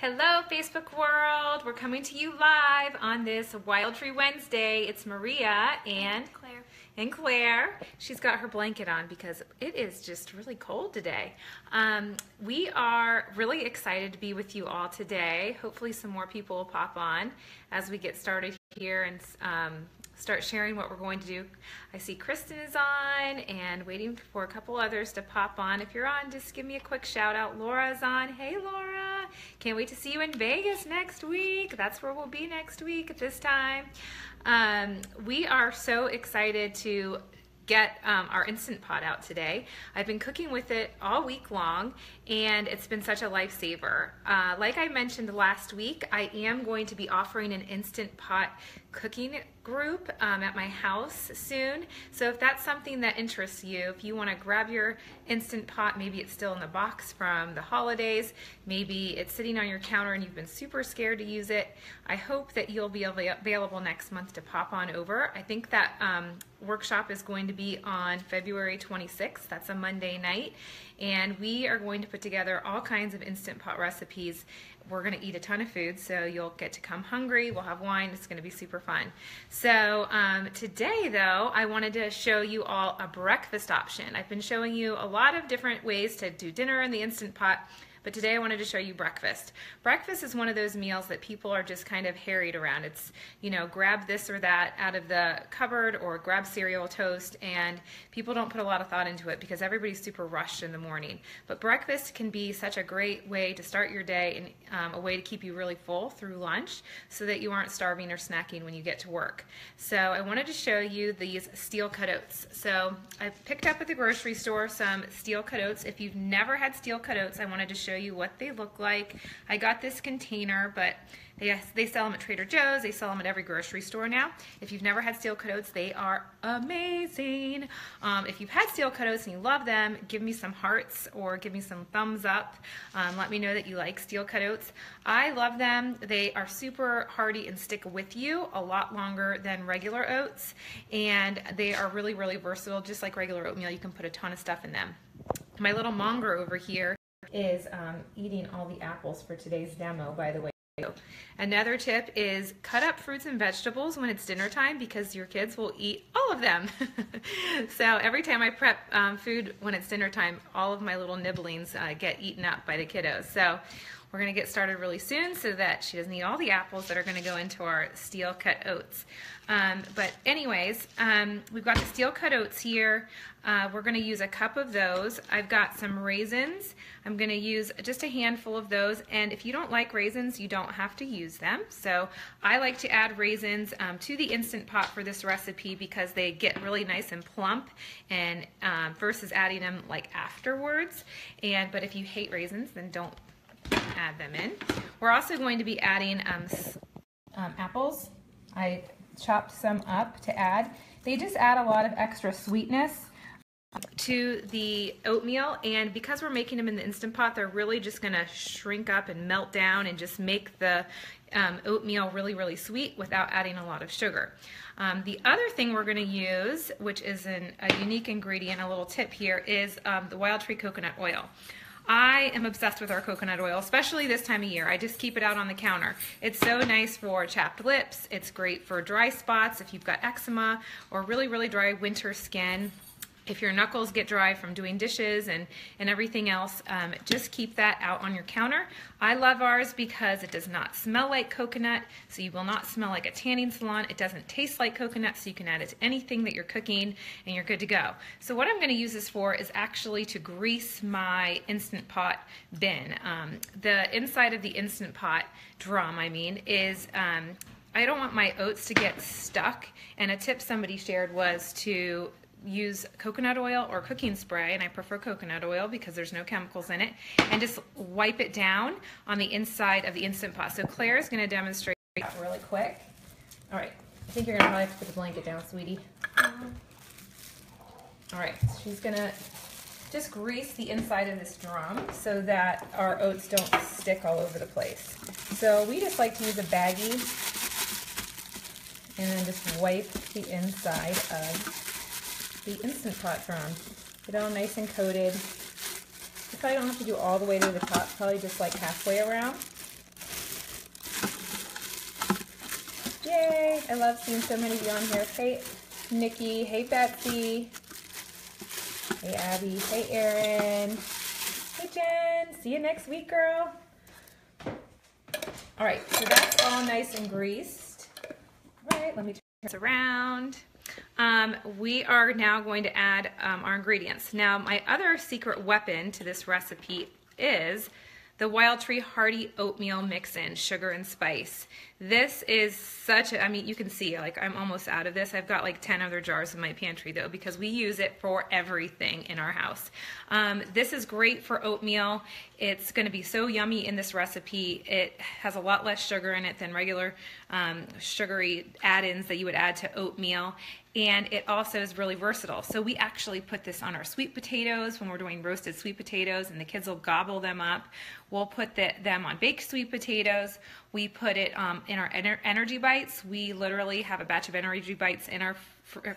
Hello, Facebook world. We're coming to you live on this Wildtree Wednesday. It's Maria and Claire. And Claire. She's got her blanket on because it is just really cold today. Um, we are really excited to be with you all today. Hopefully, some more people will pop on as we get started here and um, start sharing what we're going to do. I see Kristen is on and waiting for a couple others to pop on. If you're on, just give me a quick shout out. Laura's on. Hey, Laura. Can't wait to see you in Vegas next week. That's where we'll be next week at this time. Um, we are so excited to get um, our Instant Pot out today. I've been cooking with it all week long and it's been such a lifesaver. Uh, like I mentioned last week, I am going to be offering an Instant Pot cooking group um, at my house soon. So if that's something that interests you, if you want to grab your Instant Pot, maybe it's still in the box from the holidays, maybe it's sitting on your counter and you've been super scared to use it, I hope that you'll be available next month to pop on over. I think that um, workshop is going to be on February 26th. That's a Monday night. And we are going to put together all kinds of Instant Pot recipes we're going to eat a ton of food, so you'll get to come hungry. We'll have wine. It's going to be super fun. So um, today, though, I wanted to show you all a breakfast option. I've been showing you a lot of different ways to do dinner in the Instant Pot. But today I wanted to show you breakfast. Breakfast is one of those meals that people are just kind of harried around. It's, you know, grab this or that out of the cupboard or grab cereal, toast, and people don't put a lot of thought into it because everybody's super rushed in the morning. But breakfast can be such a great way to start your day and um, a way to keep you really full through lunch so that you aren't starving or snacking when you get to work. So I wanted to show you these steel cut oats. So I picked up at the grocery store some steel cut oats. If you've never had steel cut oats, I wanted to show show you what they look like. I got this container, but they, they sell them at Trader Joe's. They sell them at every grocery store now. If you've never had steel cut oats, they are amazing. Um, if you've had steel cut oats and you love them, give me some hearts or give me some thumbs up. Um, let me know that you like steel cut oats. I love them. They are super hardy and stick with you a lot longer than regular oats. And they are really, really versatile. Just like regular oatmeal, you can put a ton of stuff in them. My little monger over here is um, eating all the apples for today's demo, by the way. Another tip is cut up fruits and vegetables when it's dinner time because your kids will eat all of them. so every time I prep um, food when it's dinner time, all of my little nibblings uh, get eaten up by the kiddos. So we're going to get started really soon so that she doesn't eat all the apples that are going to go into our steel cut oats. Um, but anyways, um, we've got the steel cut oats here. Uh, we're going to use a cup of those. I've got some raisins. I'm going to use just a handful of those. And if you don't like raisins, you don't have to use them. So I like to add raisins um, to the Instant Pot for this recipe because they get really nice and plump and um, versus adding them like afterwards. And But if you hate raisins, then don't add them in. We're also going to be adding um, um, apples. I chopped some up to add. They just add a lot of extra sweetness to the oatmeal and because we're making them in the Instant Pot they're really just going to shrink up and melt down and just make the um, oatmeal really really sweet without adding a lot of sugar. Um, the other thing we're going to use which is an, a unique ingredient, a little tip here, is um, the Wildtree coconut oil. I am obsessed with our coconut oil, especially this time of year. I just keep it out on the counter. It's so nice for chapped lips. It's great for dry spots if you've got eczema or really, really dry winter skin if your knuckles get dry from doing dishes and, and everything else, um, just keep that out on your counter. I love ours because it does not smell like coconut, so you will not smell like a tanning salon. It doesn't taste like coconut, so you can add it to anything that you're cooking and you're good to go. So what I'm going to use this for is actually to grease my Instant Pot bin. Um, the inside of the Instant Pot drum, I mean, is um, I don't want my oats to get stuck. And a tip somebody shared was to use coconut oil or cooking spray, and I prefer coconut oil because there's no chemicals in it, and just wipe it down on the inside of the Instant Pot. So Claire is going to demonstrate that really quick. All right, I think you're going to probably have to put the blanket down, sweetie. All right, she's going to just grease the inside of this drum so that our oats don't stick all over the place. So we just like to use a baggie and then just wipe the inside of the Instant Pot from. Get all nice and coated. You probably don't have to do all the way to the top, probably just like halfway around. Yay! I love seeing so many of you on here. Hey, Nikki. Hey, Betsy. Hey, Abby. Hey, Erin. Hey, Jen. See you next week, girl. All right, so that's all nice and greased. All right, let me turn this around. Um, we are now going to add um, our ingredients. Now, my other secret weapon to this recipe is the Wildtree Hearty Oatmeal Mix-In, sugar and spice. This is such a, I mean, you can see, like, I'm almost out of this. I've got like 10 other jars in my pantry, though, because we use it for everything in our house. Um, this is great for oatmeal. It's going to be so yummy in this recipe. It has a lot less sugar in it than regular um, sugary add-ins that you would add to oatmeal and it also is really versatile. So we actually put this on our sweet potatoes when we're doing roasted sweet potatoes and the kids will gobble them up. We'll put the, them on baked sweet potatoes. We put it um, in our ener energy bites. We literally have a batch of energy bites in our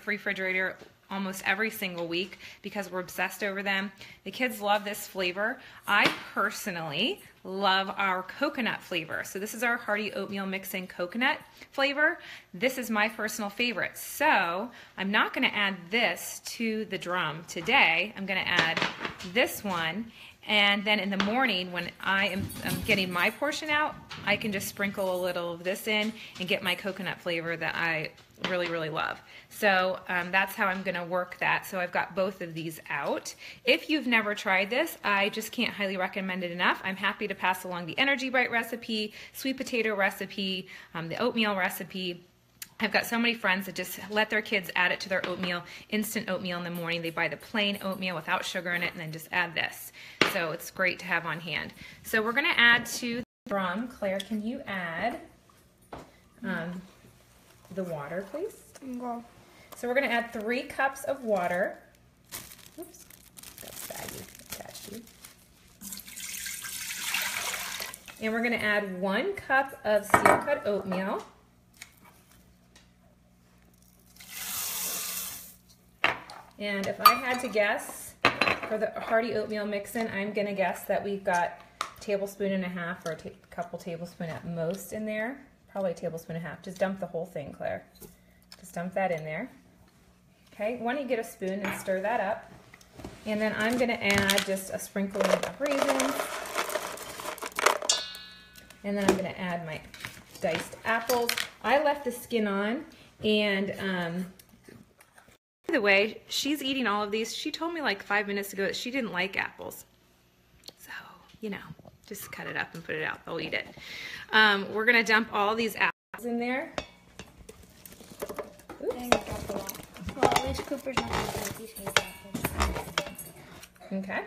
refrigerator almost every single week because we're obsessed over them. The kids love this flavor. I personally love our coconut flavor. So this is our hearty oatmeal mix-in coconut flavor. This is my personal favorite. So I'm not gonna add this to the drum today. I'm gonna add this one and then in the morning, when I am I'm getting my portion out, I can just sprinkle a little of this in and get my coconut flavor that I really, really love. So um, that's how I'm going to work that. So I've got both of these out. If you've never tried this, I just can't highly recommend it enough. I'm happy to pass along the Energy Bite recipe, sweet potato recipe, um, the oatmeal recipe, I've got so many friends that just let their kids add it to their oatmeal, instant oatmeal in the morning. They buy the plain oatmeal without sugar in it and then just add this. So it's great to have on hand. So we're going to add to the drum. Claire, can you add um, the water, please? So we're going to add three cups of water. Oops, that's baggy attached to you. And we're going to add one cup of steel cut oatmeal. And if I had to guess for the hearty oatmeal mix-in, I'm gonna guess that we've got tablespoon and a half or a couple tablespoon at most in there. Probably a tablespoon and a half. Just dump the whole thing, Claire. Just dump that in there. Okay, why don't you get a spoon and stir that up. And then I'm gonna add just a sprinkling of raisins. And then I'm gonna add my diced apples. I left the skin on and um, the way, she's eating all of these. She told me like five minutes ago that she didn't like apples. So, you know, just cut it up and put it out. They'll eat it. Um, we're going to dump all these apples in there. Well, at least Cooper's not going to like these apples. Okay.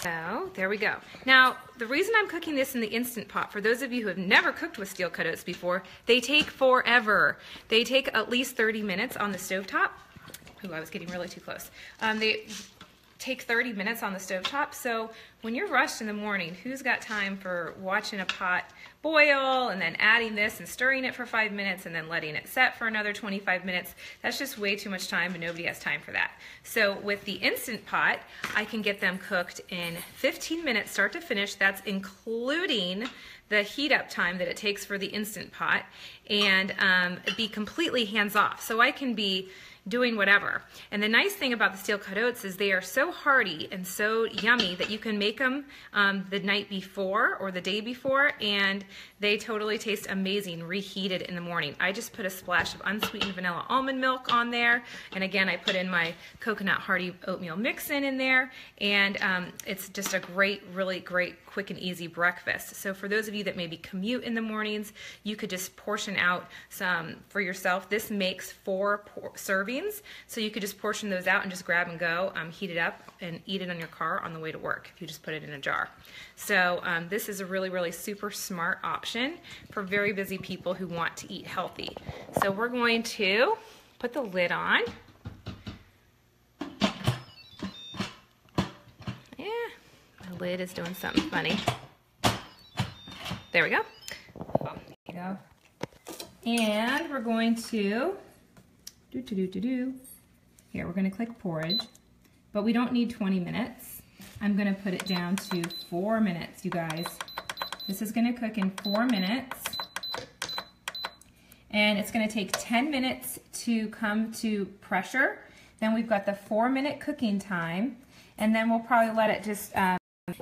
So there we go. Now, the reason I'm cooking this in the Instant Pot, for those of you who have never cooked with steel cut oats before, they take forever. They take at least 30 minutes on the stovetop. Ooh, I was getting really too close. Um, they take 30 minutes on the stovetop. So when you're rushed in the morning, who's got time for watching a pot boil and then adding this and stirring it for five minutes and then letting it set for another 25 minutes? That's just way too much time and nobody has time for that. So with the Instant Pot, I can get them cooked in 15 minutes start to finish. That's including the heat up time that it takes for the Instant Pot and um, be completely hands off. So I can be doing whatever. And the nice thing about the steel cut oats is they are so hearty and so yummy that you can make them um, the night before or the day before and they totally taste amazing reheated in the morning. I just put a splash of unsweetened vanilla almond milk on there and again I put in my coconut hearty oatmeal mix-in in there and um, it's just a great, really great quick and easy breakfast. So for those of you that maybe commute in the mornings, you could just portion out some for yourself. This makes four servings, so you could just portion those out and just grab and go, um, heat it up, and eat it on your car on the way to work if you just put it in a jar. So um, this is a really, really super smart option for very busy people who want to eat healthy. So we're going to put the lid on. Yeah, the lid is doing something funny. There we go. There you go. And we're going to do to do to do. Here, we're going to click porridge, but we don't need 20 minutes. I'm going to put it down to four minutes, you guys. This is going to cook in four minutes. and it's gonna take 10 minutes to come to pressure. Then we've got the four minute cooking time, and then we'll probably let it just um,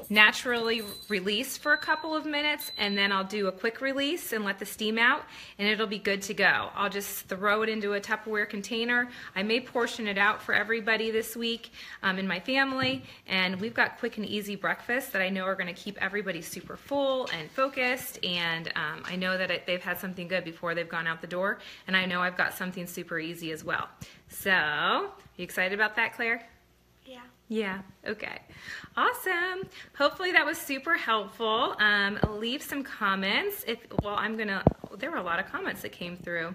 naturally release for a couple of minutes and then I'll do a quick release and let the steam out and it'll be good to go. I'll just throw it into a Tupperware container. I may portion it out for everybody this week um, in my family and we've got quick and easy breakfasts that I know are going to keep everybody super full and focused and um, I know that it, they've had something good before they've gone out the door and I know I've got something super easy as well. So, you excited about that, Claire? Yeah. Okay. Awesome. Hopefully that was super helpful. Um, leave some comments. If Well, I'm going to, there were a lot of comments that came through.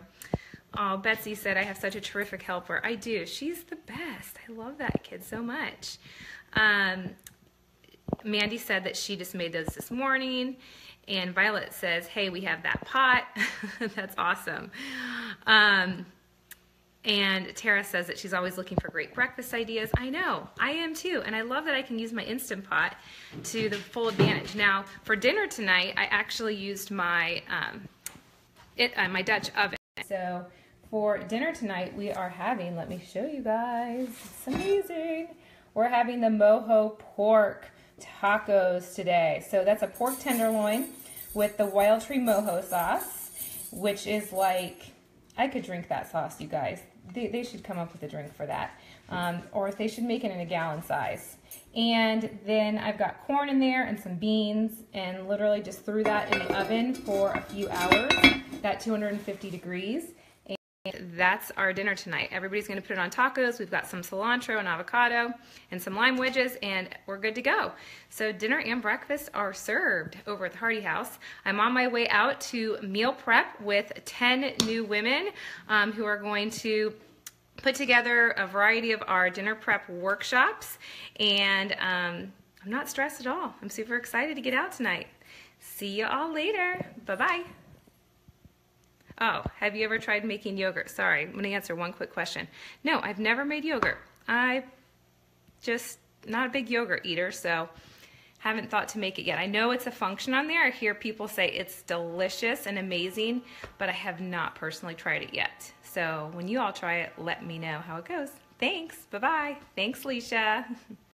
Oh, Betsy said, I have such a terrific helper. I do. She's the best. I love that kid so much. Um, Mandy said that she just made those this morning. And Violet says, hey, we have that pot. That's awesome. Um, and Tara says that she's always looking for great breakfast ideas. I know, I am too. And I love that I can use my Instant Pot to the full advantage. Now, for dinner tonight, I actually used my, um, it, uh, my Dutch oven. So for dinner tonight, we are having, let me show you guys, it's amazing. We're having the mojo pork tacos today. So that's a pork tenderloin with the Wildtree mojo sauce, which is like, I could drink that sauce, you guys they, they should come up with a drink for that. Um, or they should make it in a gallon size. And then I've got corn in there and some beans and literally just threw that in the oven for a few hours at 250 degrees. That's our dinner tonight. Everybody's gonna put it on tacos. We've got some cilantro and avocado and some lime wedges and we're good to go. So dinner and breakfast are served over at the Hardy House. I'm on my way out to meal prep with 10 new women um, who are going to put together a variety of our dinner prep workshops and um, I'm not stressed at all. I'm super excited to get out tonight. See you all later. Bye-bye. Oh, have you ever tried making yogurt? Sorry, I'm to answer one quick question. No, I've never made yogurt. I just not a big yogurt eater, so haven't thought to make it yet. I know it's a function on there. I hear people say it's delicious and amazing, but I have not personally tried it yet. So when you all try it, let me know how it goes. Thanks. Bye-bye. Thanks, Leisha.